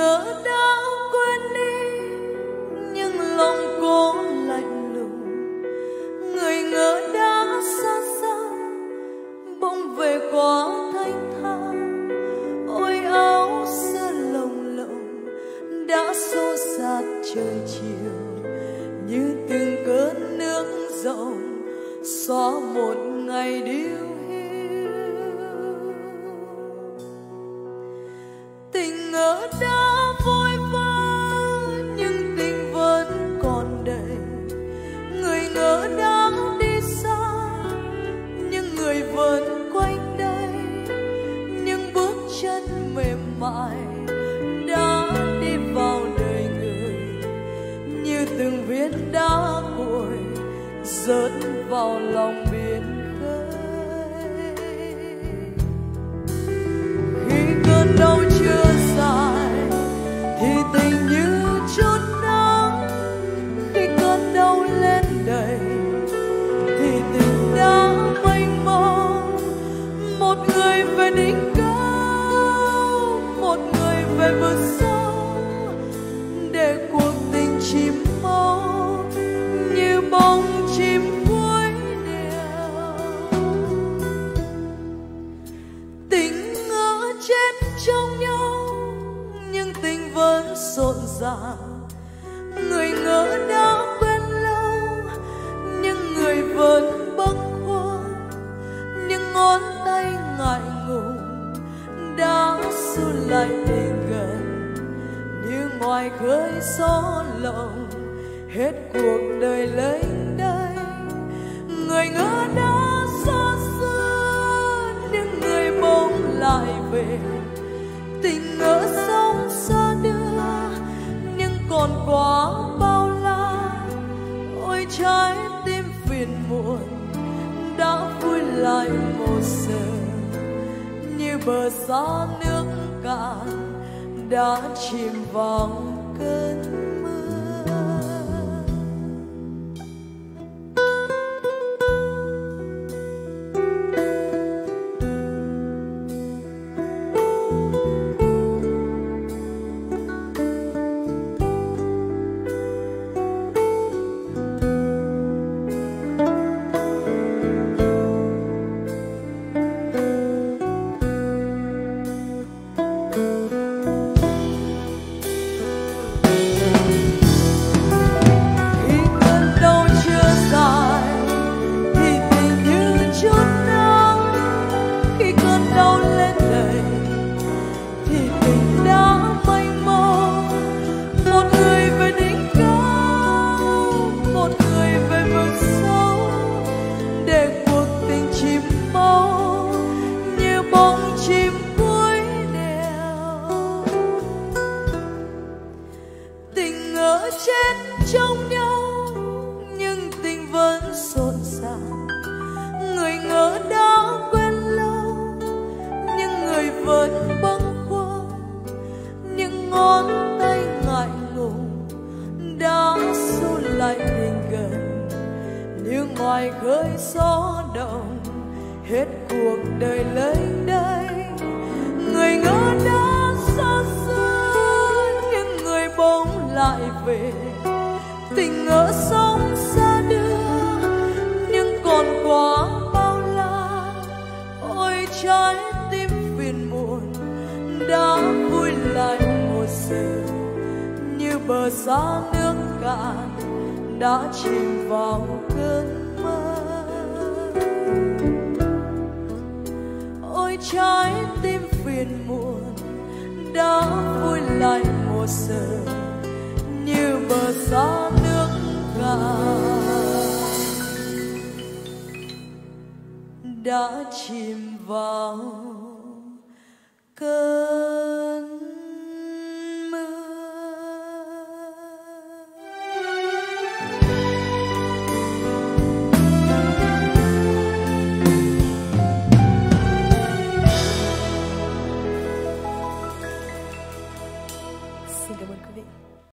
ngỡ đã quên đi, nhưng lòng cố lạnh lùng. Người ngỡ đã xa xa, bỗng về quá thanh thang. Ôi áo xưa lồng lộng, đã xô xát trời chiều. Như từng cơn nước rộng, xóa một ngày điêu tình ngỡ đã vẫn quanh đây, những bước chân mềm mại đã đi vào đời người, như từng viên đá cuội rớt vào lòng biển khơi. Khi cơn đau rộn ràng. Người ngỡ đã quen lâu, nhưng người vẫn bâng khuâng. Những ngón tay ngại ngùng đã xu lại tình gần. Như ngoài khơi gió lộng hết cuộc đời lênh đênh người ngỡ đã xa xưa, nhưng người bỗng lại về. Tình ngỡ xa quá bao la. Ôi, trái tim phiền muộn đã vui lại một giờ. Như bờ xa nước cạn đã chìm vào cơn trong nhau, nhưng tình vẫn rộn ràng người ngỡ đã quen lâu, nhưng người vẫn bâng khuâng. Những ngón tay ngại ngùng đã xô lại tình gần. Như ngoài khơi gió động hết cuộc đời lấy đây. Người ngỡ đã xa xưa, nhưng người bỗng lại về tình ở sông xa đưa. Nhưng còn quá bao la, ôi, trái tim phiền muộn. Đã vui lại một giờ như bờ xa nước cạn đã chìm vào cơn mơ. Ôi, trái tim phiền muộn, đã vui lại một giờ như bờ xa đã chìm vào cơn